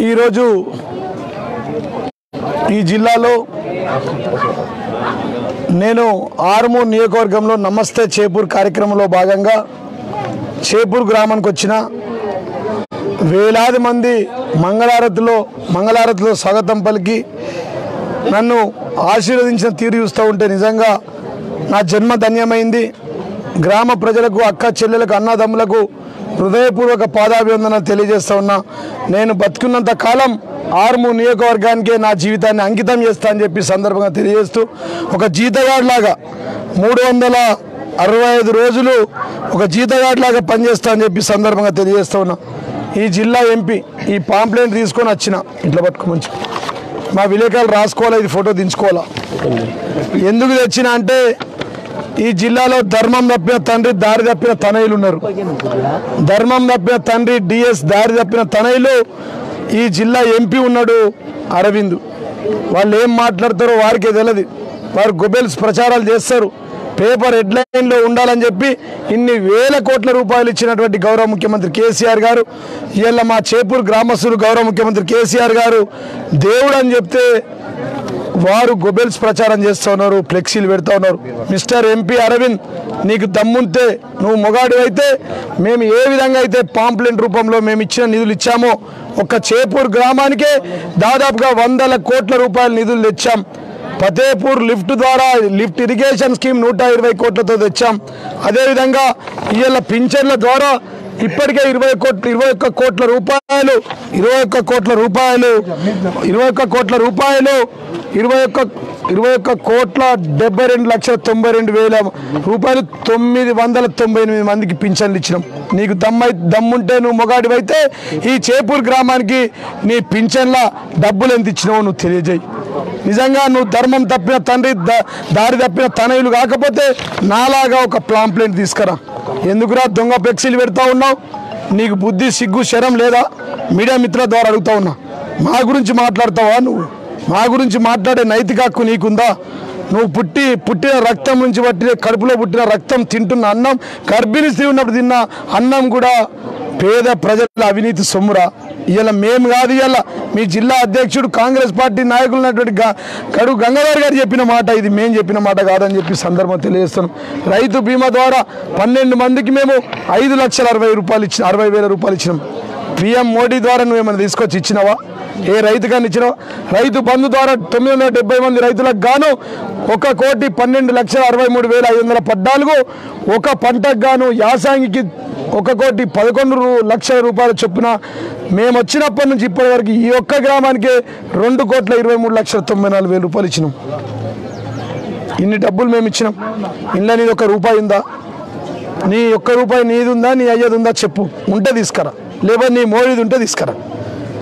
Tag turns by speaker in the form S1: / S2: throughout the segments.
S1: ఈరోజు ఈ జిల్లాలో నేను ఆర్మూర్ నియోజకవర్గంలో నమస్తే చేపూర్ కార్యక్రమంలో భాగంగా చేపూర్ గ్రామానికి వచ్చిన వేలాది మంది మంగళారతిలో మంగళారతిలో స్వాగతం పలికి నన్ను ఆశీర్వదించిన తీరు చూస్తూ ఉంటే నిజంగా నా జన్మ ధన్యమైంది. గ్రామ ప్రజలకు అక్క చెల్లెలకు అన్నదమ్ములకు హృదయపూర్వక పాదాభివందన తెలియజేస్తా ఉన్నా. నేను బతుకున్నంత కాలం ఆర్ము నియోజకవర్గానికే నా జీవితాన్ని అంకితం చేస్తా అని చెప్పి సందర్భంగా తెలియజేస్తూ ఒక జీతగాడిలాగా మూడు వందల అరవై ఐదు రోజులు ఒక జీతగాడిలాగా పనిచేస్తా అని చెప్పి సందర్భంగా తెలియజేస్తా ఉన్నా. ఈ జిల్లా ఎంపీ ఈ పాంప్లెంట్ తీసుకొని వచ్చిన ఇంట్లో పట్టుకోమంచి మా విలేకరులు రాసుకోవాలా ఇది ఫోటో దించుకోవాలా? ఎందుకు తెచ్చిన అంటే ఈ జిల్లాలో ధర్మం తప్పిన తండ్రి దారి తప్పిన తనయులు ఉన్నారు. ధర్మం తప్పిన తండ్రి డిఎస్ దారి తప్పిన తనయులు ఈ జిల్లా ఎంపీ ఉన్నాడు అరవింద్. వాళ్ళు ఏం మాట్లాడతారో వారికే తెలియదు వారు గొబెల్స్ ప్రచారాలు చేస్తారు. పేపర్ హెడ్లైన్లో ఉండాలని చెప్పి ఇన్ని వేల కోట్ల రూపాయలు ఇచ్చినటువంటి గౌరవ ముఖ్యమంత్రి కేసీఆర్ గారు ఇవాళ మా చేపూర్ గ్రామస్తులు గౌరవ ముఖ్యమంత్రి కేసీఆర్ గారు దేవుడు అని చెప్తే వారు గొబెల్స్ ప్రచారం చేస్తూ ఉన్నారు ఫ్లెక్సీలు పెడతా ఉన్నారు. మిస్టర్ ఎంపీ అరవింద్ నీకు దమ్ముంటే నువ్వు మొగాడు అయితే మేము ఏ విధంగా అయితే పాంప్లెంట్ రూపంలో మేము ఇచ్చిన నిధులు ఇచ్చామో ఒక్క చేపూర్ గ్రామానికే దాదాపుగా వందల కోట్ల రూపాయల నిధులు తెచ్చాం. ఫతేపూర్ లిఫ్ట్ ద్వారా లిఫ్ట్ ఇరిగేషన్ స్కీమ్ నూట ఇరవై కోట్లతో తెచ్చాం. అదేవిధంగా ఇవాళ పింఛన్ల ద్వారా ఇప్పటికే ఇరవై కోట్ల ఇరవై ఒక్క కోట్ల రూపాయలు ఇరవై ఒక్క కోట్ల రూపాయలు ఇరవై ఒక్క కోట్ల రూపాయలు ఇరవై ఒక్క ఇరవై ఒక్క కోట్ల డెబ్బై రెండు లక్షల తొంభై రెండు వేల రూపాయలు తొమ్మిది వందల తొంభై ఎనిమిది మందికి పింఛన్లు ఇచ్చినాం. నీకు దమ్మై దమ్ముంటే నువ్వు మొగాడివైతే ఈ చేపూరు గ్రామానికి నీ పింఛన్ల డబ్బులు ఎంత ఇచ్చినావో నువ్వు తెలియజేయి. నిజంగా నువ్వు ధర్మం తప్పిన తండ్రి దారి తప్పిన తనయులు కాకపోతే నాలాగా ఒక ప్లాంప్లెంట్ తీసుకురా. ఎందుకురా దొంగ ఫ్లెక్సీలు పెడతా ఉన్నావు? నీకు బుద్ధి సిగ్గు శరం లేదా? మీడియా మిత్రుల ద్వారా అడుగుతా ఉన్నా. మా గురించి మాట్లాడతావా నువ్వు? మా గురించి మాట్లాడే నైతిక హక్కు నీకుందా? నువ్వు పుట్టి పుట్టిన రక్తం నుంచి పట్టిన కడుపులో పుట్టిన రక్తం తింటున్న అన్నం గర్భిణీ స్త్రీ ఉన్నప్పుడు తిన్న అన్నం కూడా పేద ప్రజల అవినీతి సొమ్మురా. ఇలా మేము కాదు ఇలా మీ జిల్లా అధ్యక్షుడు కాంగ్రెస్ పార్టీ నాయకులు ఉన్నటువంటి కడు గంగాధర్ గారు చెప్పిన మాట ఇది మేము చెప్పిన మాట కాదని చెప్పి సందర్భం తెలియజేస్తున్నాం. రైతు బీమా ద్వారా పన్నెండు మందికి మేము ఐదు లక్షల అరవై రూపాయలు ఇచ్చిన అరవై వేల రూపాయలు ఇచ్చినాం. పిఎం మోడీ ద్వారా నువ్వు ఏమైనా తీసుకొచ్చి ఇచ్చినావా? ఏ రైతు కానీ ఇచ్చినావా? రైతు బంధు ద్వారా తొమ్మిది వందల డెబ్బై మంది రైతులకు గాను ఒక కోటి పన్నెండు లక్షల అరవై మూడు వేల ఐదు వందల పద్నాలుగు ఒక పంటకు గాను యాసంగికి ఒక కోటి పదకొండు రూ- లక్షల రూపాయలు చొప్పున మేము వచ్చినప్పటి నుంచి ఇప్పటి వరకు ఈ ఒక్క గ్రామానికి రెండు కోట్ల ఇరవై మూడు లక్షల తొంభై నాలుగు వేల రూపాయలు ఇచ్చినాం. ఇన్ని డబ్బులు మేము ఇచ్చినాం. ఇంట్లో ఒక రూపాయి ఉందా? నీ ఒక్క రూపాయి నీది ఉందా నీ అయ్యేది ఉందా చెప్పు. ఉంటే తీసుకురా. లేబర్ నీ మోడీది ఉంటే తీసుకురా.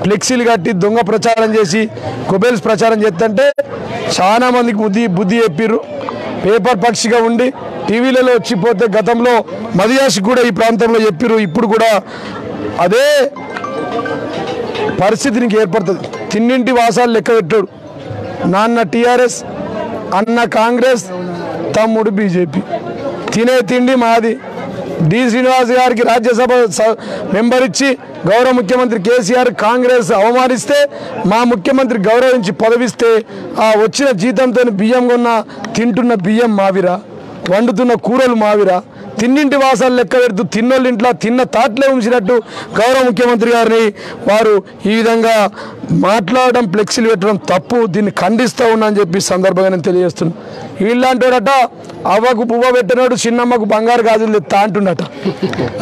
S1: ఫ్లెక్సీలు కట్టి దొంగ ప్రచారం చేసి కొబేల్స్ ప్రచారం చేస్తుంటే చాలా మందికి బుద్ధి బుద్ధి చెప్పిర్రు. పేపర్ పక్షిగా ఉండి టీవీలలో వచ్చిపోతే గతంలో మదియాసి కూడా ఈ ప్రాంతంలో చెప్పిర్రు. ఇప్పుడు కూడా అదే పరిస్థితి నీకు ఏర్పడుతుంది. తిన్నింటి వాసాలు లెక్క పెట్టాడు. నాన్న టీఆర్ఎస్ అన్న కాంగ్రెస్ తమ్ముడు బీజేపీ. తినే తిండి మాది. డి. శ్రీనివాస్ గారికి రాజ్యసభ స- మెంబర్ ఇచ్చి గౌరవ ముఖ్యమంత్రి కేసీఆర్ కాంగ్రెస్ అవమానిస్తే మా ముఖ్యమంత్రి గౌరవించి పదవిస్తే ఆ వచ్చిన జీతంతో బియ్యం కొన్న తింటున్న బియ్యం మావిరా. వండుతున్న కూరలు మావిరా. తిన్నింటి వాసాలు లెక్క పెడుతూ తిన్నోళ్ళ ఇంట్లో తిన్న తాట్లే ఉంచినట్టు గౌరవ ముఖ్యమంత్రి గారిని వారు ఈ విధంగా మాట్లాడడం ఫ్లెక్సీలు పెట్టడం తప్పు దీన్ని ఖండిస్తూ ఉన్నా అని చెప్పి సందర్భంగా నేను తెలియజేస్తున్నాను వీళ్ళంటాడట అవ్వకు పువ్వ పెట్టినాడు చిన్నమ్మకు బంగారు గాజులు తెత్తా అంటున్నట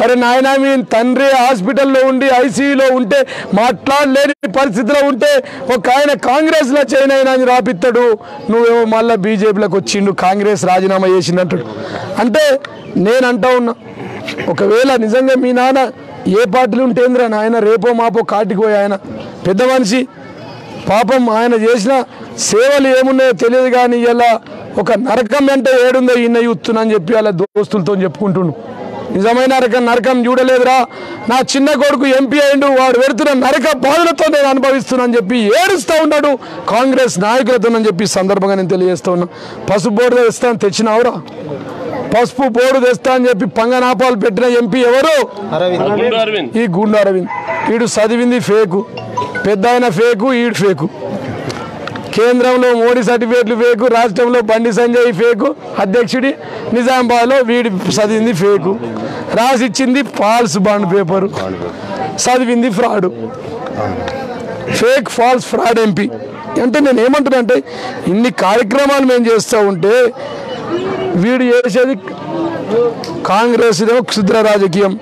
S1: అరే నాయన మీ తండ్రి హాస్పిటల్లో ఉండి ఐసీయూలో ఉంటే మాట్లాడలేని పరిస్థితిలో ఉంటే ఒక ఆయన కాంగ్రెస్లో చైన్ అయినా అని రాపిస్తాడు నువ్వేమో మళ్ళీ బీజేపీలోకి వచ్చిండు కాంగ్రెస్ రాజీనామా చేసిందంటాడు అంటే నేను అంటా ఉన్నా ఒకవేళ నిజంగా మీ నాన్న ఏ పార్టీలు ఉంటేంద్రా నాయన రేపో మాపో కాటికి పోయి ఆయన? పెద్ద మనిషి పాపం ఆయన చేసిన సేవలు ఏమున్నాయో తెలియదు కానీ ఇలా ఒక నరకం అంటే ఏడుందో ఈయన చూస్తున్నా చెప్పి అలా దోస్తులతో చెప్పుకుంటుండు. నిజమైన నరకం నరకం చూడలేదురా. నా చిన్న కొడుకు ఎంపీ అయిండు వాడు పెడుతున్న నరక బాధలతో నేను అనుభవిస్తున్నాను చెప్పి ఏడుస్తూ ఉన్నాడు కాంగ్రెస్ నాయకులతోనని చెప్పి ఈ సందర్భంగా నేను తెలియజేస్తూ ఉన్నా. పసుపు బోర్డు ఇస్తాను తెచ్చినావురా. పసుపు బోర్డు తెస్తా అని చెప్పి పంగనాపాలు పెట్టిన ఎంపీ ఎవరు? ఈ గుండు అరవింద్. వీడు చదివింది ఫేకు. పెద్ద ఆయన ఫేకు ఈడు ఫేకు. కేంద్రంలో మోడీ సర్టిఫికేట్లు ఫేకు రాష్ట్రంలో బండి సంజయ్ ఫేకు అధ్యక్షుడి నిజామాబాద్లో వీడి చదివింది ఫేకు. రాసిచ్చింది ఫాల్స్ బాండ్ పేపరు. చదివింది fraud. Fake false fraud MP. అంటే నేను ఏమంటున్నా అంటే ఇన్ని కార్యక్రమాలు మేము చేస్తూ ఉంటే వీడు చేసేది కాంగ్రెస్ క్షుద్ర రాజకీయం.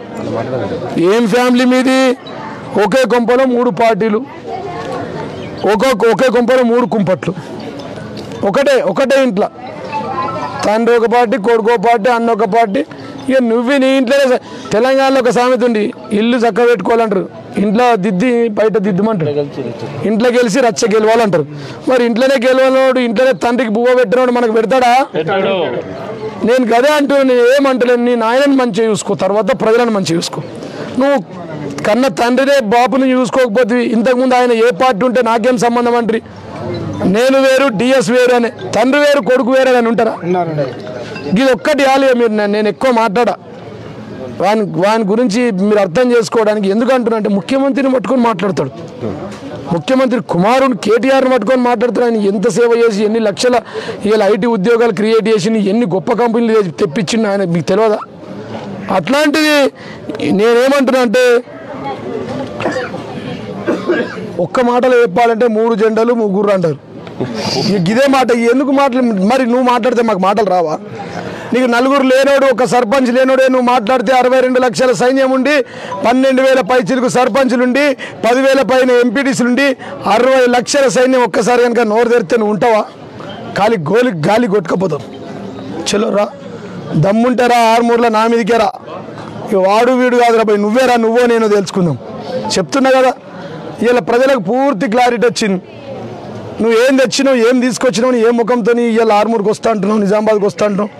S1: ఏం ఫ్యామిలీ మీది? ఒకే కొంపలో మూడు పార్టీలు. ఒక్కొక్క ఒకే కొంపలో మూడు కుంపట్లు. ఒకటే ఒకటే ఇంట్లో. తండ్రి ఒక పార్టీ కొడుకు ఒక పార్టీ అన్న ఒక పార్టీ. ఇక నువ్వు నీ ఇంట్లోనే తెలంగాణలో ఒక సామెత ఉంది. ఇల్లు చక్క పెట్టుకోవాలంటారు. ఇంట్లో దిద్ది బయట దిద్దమంటారు. ఇంట్లో గెలిచి రచ్చ గెలవాలంటారు. మరి ఇంట్లోనే గెలవనోడు ఇంట్లోనే తండ్రికి బువ్వ పెట్టినోడు మనకు పెడతాడా? నేను గదే అంటూ నేను ఏమంటలేను నీ నాయనని మంచిగా చూసుకో తర్వాత ప్రజలను మంచిగా చూసుకో. నువ్వు కన్న తండ్రినే బాబుని చూసుకోకపోతే ఇంతకుముందు ఆయన ఏ పార్టీ ఉంటే నాకేం సంబంధం అంటారు నేను వేరు డిఎస్ వేరు అని. తండ్రి వేరు కొడుకు వేరు అని ఉంటారా ఇది ఒక్కటి ఆలయ మీరు నేను- ఎక్కువ మాట్లాడా. వాని వాని గురించి మీరు అర్థం చేసుకోవడానికి ఎందుకు అంటున్నా అంటే ముఖ్యమంత్రిని పట్టుకొని మాట్లాడతాడు. ముఖ్యమంత్రి కుమారుని కేటీఆర్ని పట్టుకొని మాట్లాడుతాడు ఆయన ఎంత సేవ చేసి ఎన్ని లక్షల ఇలా ఐటీ ఉద్యోగాలు క్రియేట్ చేసి ఎన్ని గొప్ప కంపెనీలు తెప్పించిండు ఆయన మీకు తెలియదా అట్లాంటిది నేనేమంటున్నా అంటే ఒక్క మాటలో చెప్పాలంటే మూడు జెండలు ముగ్గురు అంటారు. ఇక ఇదే మాట ఎందుకు మాటలు మరి నువ్వు మాట్లాడితే మాకు మాటలు రావా? నీకు నలుగురు లేనోడు ఒక సర్పంచ్ లేనోడే నువ్వు మాట్లాడితే అరవై రెండు లక్షల సైన్యం ఉండి పన్నెండు వేల పైచిలకు సర్పంచులుండి పదివేల పైన ఎంపీటీసీలుండి అరవై లక్షల సైన్యం ఒక్కసారి కనుక నోరు తెరిస్తే నువ్వు ఉంటావా? గాలి గోలి గాలి కొట్టుకపోతాం. చలోరా దమ్ముంటారా ఆరుమూరులో నా మీదకే రా. ఇక వాడు వీడు కాదురా పోయి నువ్వేరా నువ్వో నేను తెలుసుకుందాం. చెప్తున్నా కదా. ఇలా ప్రజలకు పూర్తి క్లారిటీ వచ్చింది. నువ్వు ఏం తెచ్చినావు ఏం తీసుకొచ్చినావు ఏ ముఖంతో ఇవాళ ఆరుమూరుకి వస్తా అంటున్నావు నిజామాబాద్కి వస్తా అంటున్నావు?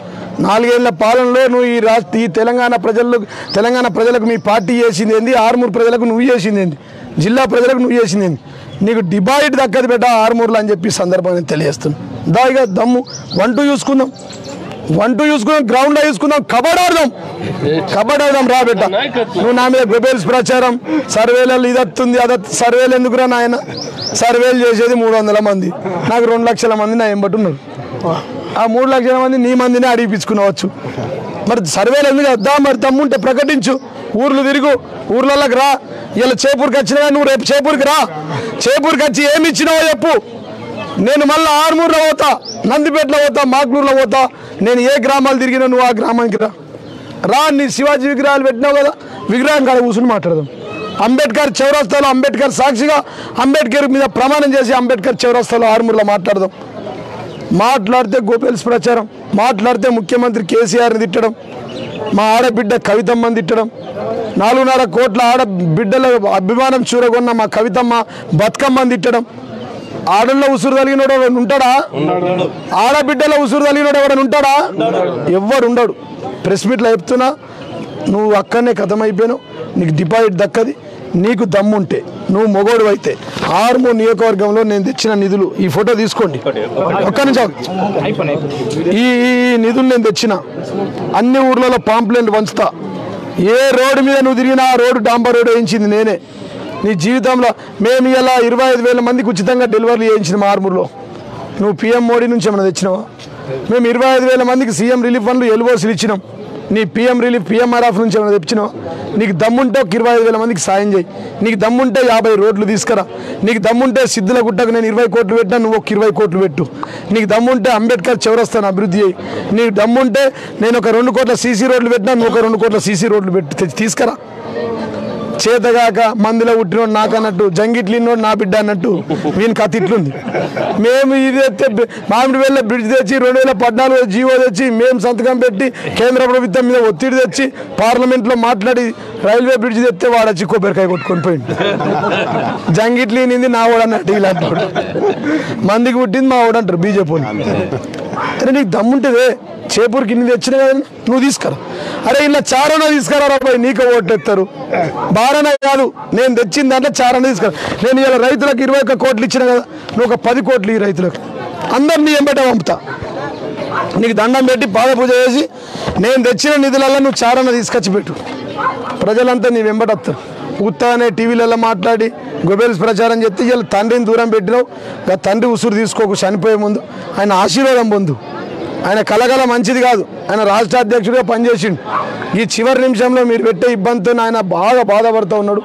S1: నాలుగేళ్ళ పాలనలో నువ్వు ఈ రాష్ట్ర ఈ తెలంగాణ ప్రజలకు తెలంగాణ ప్రజలకు మీ పార్టీ చేసింది ఏంది? ఆరుమూరు ప్రజలకు నువ్వు చేసింది ఏంది? జిల్లా ప్రజలకు నువ్వు చేసింది ఏంది? నీకు డిపాజిట్ దక్కది పెట్ట ఆర్మూర్లో అని చెప్పి ఈ సందర్భంగా తెలియజేస్తున్నాను దాయిగా దమ్ము వన్ టూ చూసుకుందాం. వన్ టూ చూసుకుందాం గ్రౌండ్లో చూసుకుందాం కబడ్డీ ఆడదాం. కబడ్డీ ఆడదాం రా బిడ్డ. నువ్వు నా మీద వెబేల్స్ ప్రచారం. సర్వేలలో ఇది వస్తుంది అది. సర్వేలు ఎందుకురా నాయన? సర్వేలు చేసేది మూడు వందల మంది. నాకు రెండు లక్షల మంది నా ఎంబటి ఉన్నారు ఆ మూడు లక్షల మంది నీ మందిని అడిగిపించుకునవచ్చు. మరి సర్వేలు ఎందుకు వద్దా మరి తమ్ముంటే ప్రకటించు. ఊర్లు తిరుగు. ఊర్లలోకి రా. ఇలా చేపూరుకి వచ్చినా నువ్వు రేపు చేపూరుకి రా. చేపూరుకి వచ్చి ఏమి ఇచ్చినావో చెప్పు. నేను మళ్ళీ ఆర్మూర్లో పోతా నందిపేటలో పోతా మాగ్లూరులో పోతా. నేను ఏ గ్రామాలు తిరిగినా నువ్వు ఆ గ్రామానికి రా. రా నీ శివాజీ విగ్రహాలు పెట్టినావు కదా విగ్రహం కాడ కూర్చుని మాట్లాడదాం. అంబేద్కర్ చౌరస్తాలో అంబేద్కర్ సాక్షిగా అంబేద్కర్ మీద ప్రమాణం చేసి అంబేద్కర్ చౌరస్తాలో ఆర్మూర్లో మాట్లాడదాం. మాట్లాడితే గోపేల్స్ ప్రచారం మాట్లాడితే ముఖ్యమంత్రి కేసీఆర్ని తిట్టడం మా ఆడబిడ్డ కవితమ్మని తిట్టడం నాలుగున్నర కోట్ల ఆడబిడ్డల అభిమానం చూరగొన్న మా కవితమ్మ బతుకమ్మని తిట్టడం ఆడల్లో ఉసురు కలిగిన ఎవడైనా ఉంటాడా? ఆడబిడ్డల ఉసురు కలిగిన ఎవడైనా ఉంటాడా? ఎవ్వడు ఉండడు. ప్రెస్ మీట్లో చెప్తున్నా నువ్వు అక్కడనే కథమైపోయావు నీకు డిపాజిట్ దక్కది నీకు దమ్ముంటే నువ్వు మొగోడు అయితే. ఆర్మూర్ నియోజకవర్గంలో నేను తెచ్చిన నిధులు ఈ ఫోటో తీసుకోండి. ఒక్క నిమిషం. ఈ ఈ నిధులు నేను తెచ్చిన. అన్ని ఊర్లలో పాంప్లెంట్ పంచుతా ఏ రోడ్డు మీద నువ్వు తిరిగినా ఆ రోడ్డు డాంబర్ రోడ్ వేయించింది నేనే. నీ జీవితంలో మేము ఇలా ఇరవై ఐదు వేల మందికి ఉచితంగా డెలివరీ చేయించిన మార్మూర్లో నువ్వు పిఎం మోడీ నుంచి ఏమైనా తెచ్చినావా? మేము ఇరవై ఐదు వేల మందికి సీఎం రిలీఫ్ ఫండ్లు ఎల్ఓసీలు ఇచ్చినాం. నీ పిఎం రిలీఫ్ పిఎంఆర్ఎఫ్ నుంచి ఏమైనా తెచ్చినావా నీకు దమ్ముంటే ఒక ఇరవై ఐదు వేల మందికి సాయం చేయి. నీకు దమ్ముంటే యాభై రోడ్లు తీసుకురా. నీకు దమ్ముంటే సిద్ధుల గుట్టకు నేను ఇరవై కోట్లు పెట్టినా నువ్వు ఒక ఇరవై కోట్లు పెట్టు. నీకు దమ్ముంటే అంబేద్కర్ చౌరస్తాను అభివృద్ధి చేయి. నీకు దమ్ముంటే నేను ఒక రెండు కోట్ల సీసీ రోడ్లు పెట్టినా నువ్వు ఒక రెండు కోట్ల సీసీ రోడ్లు పెట్టి. తెచ్చి తీసుకురా. చేతగాక మందులో పుట్టినోడు నాకు అన్నట్టు జంగిట్లినోడు నా బిడ్డ అన్నట్టు నేను కథ ఇట్లుంది. మేము ఇది ఎత్తే మామిడి వేల బ్రిడ్జ్ తెచ్చి రెండు వేల పద్నాలుగు జీవో తెచ్చి మేము సంతకం పెట్టి కేంద్ర ప్రభుత్వం మీద ఒత్తిడి తెచ్చి పార్లమెంట్లో మాట్లాడి రైల్వే బ్రిడ్జ్ తెస్తే వాడు వచ్చి కొబ్బరికాయ కొట్టుకొని పోయింది జంగిట్లి నింది నా వాడు అన్నట్టు ఇలాంటి మందికి పుట్టింది మా వాడు అంటారు బీజేపీ అరే నీకు దమ్ముంటుందే చేపూరికి ఇన్ని తెచ్చిన కదా నువ్వు తీసుకురా. అరే ఇలా చారణ తీసుకురా రాబాయి నీకు ఓటెత్తారు బారణ కాదు నేను తెచ్చిన దాంట్లో చారణ తీసుకురా. నేను ఇలా రైతులకు ఇరవై ఒక్క కోట్లు ఇచ్చిన కదా నువ్వు ఒక పది కోట్లు ఈ రైతులకు. అందరినీ ఎంబట పంపుతా. నీకు దండం పెట్టి పాద పూజ చేసి నేను తెచ్చిన నిధులలో నువ్వు చారణ తీసుకొచ్చి పెట్టు. ప్రజలంతా నీ వెంబడత్తారు ఉత్తానే టీవీలలో మాట్లాడి గొబెల్స్ ప్రచారం చెప్తే ఇలా తండ్రిని దూరం పెట్టినావు. తండ్రి ఉసురు తీసుకోకు చనిపోయే ముందు. ఆయన ఆశీర్వాదం పొందు. ఆయన కలగల మంచిది కాదు. ఆయన రాష్ట్ర అధ్యక్షుడిగా పనిచేసిండు. ఈ చివరి నిమిషంలో మీరు పెట్టే ఇబ్బందితో ఆయన బాగా బాధపడుతూ ఉన్నాడు.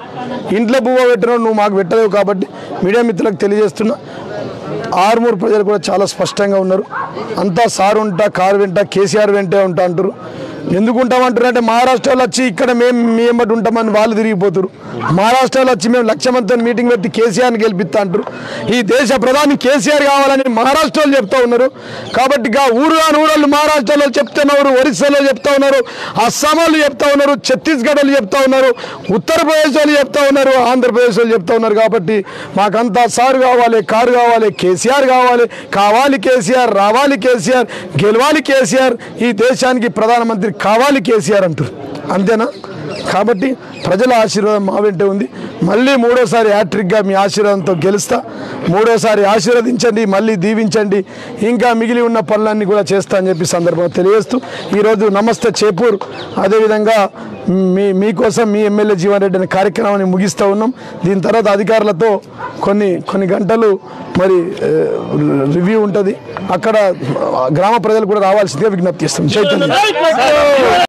S1: ఇంట్లో బువ్వ పెట్టినాడు నువ్వు మాకు పెట్టలేవు కాబట్టి మీడియా మిత్రులకు తెలియజేస్తున్నా. ఆరుమూరు ప్రజలు కూడా చాలా స్పష్టంగా ఉన్నారు. అంతా సార్ ఉంటా కారు వెంట కేసీఆర్ వెంటే ఉంటా అంటారు ఎందుకు ఉంటామంటారు అంటే మహారాష్ట్రలో వచ్చి ఇక్కడ మేము మేము ఎంబటి ఉంటామని వాళ్ళు తిరిగిపోతారు మహారాష్ట్రలో వచ్చి మేము లక్ష్యమంతో మీటింగ్ పెట్టి కేసీఆర్ని గెలిపిస్తా అంటారు ఈ దేశ ప్రధాని కేసీఆర్ కావాలని మహారాష్ట్రలో చెప్తా ఉన్నారు. కాబట్టి ఇక ఊరు కాని ఊరళ్ళు మహారాష్ట్రలో చెప్తున్నారు ఒరిస్సాలో చెప్తా ఉన్నారు. అస్సాం వాళ్ళు చెప్తా ఉన్నారు. ఛత్తీస్గఢ్ వాళ్ళు చెప్తా ఉన్నారు. ఉత్తరప్రదేశ్ వాళ్ళు చెప్తా ఉన్నారు. ఆంధ్రప్రదేశ్ వాళ్ళు చెప్తా ఉన్నారు. కాబట్టి మాకంతా సార్ కావాలి కారు కావాలి కేసీఆర్ కావాలి కావాలి కేసీఆర్ రావాలి కేసీఆర్ గెలవాలి కేసీఆర్ ఈ దేశానికి ప్రధానమంత్రి కావాలి కేసీఆర్ అంటారు అంతేనా? కాబట్టి ప్రజల ఆశీర్వాదం మా వెంటే ఉంది. మళ్ళీ మూడోసారి హ్యాట్రిక్గా మీ ఆశీర్వాదంతో గెలుస్తా. మూడోసారి ఆశీర్వదించండి మళ్ళీ దీవించండి. ఇంకా మిగిలి ఉన్న పనులన్నీ కూడా చేస్తా అని చెప్పి సందర్భంగా తెలియజేస్తూ ఈరోజు నమస్తే చేపూర్. అదేవిధంగా మీ మీకోసం మీ ఎమ్మెల్యే జీవన్ రెడ్డి అనే కార్యక్రమాన్ని ముగిస్తూ ఉన్నాం. దీని తర్వాత అధికారులతో కొన్ని కొన్ని గంటలు మరి రివ్యూ ఉంటుంది. అక్కడ గ్రామ ప్రజలు కూడా రావాల్సిందిగా విజ్ఞప్తి చేస్తాం. చైతన్య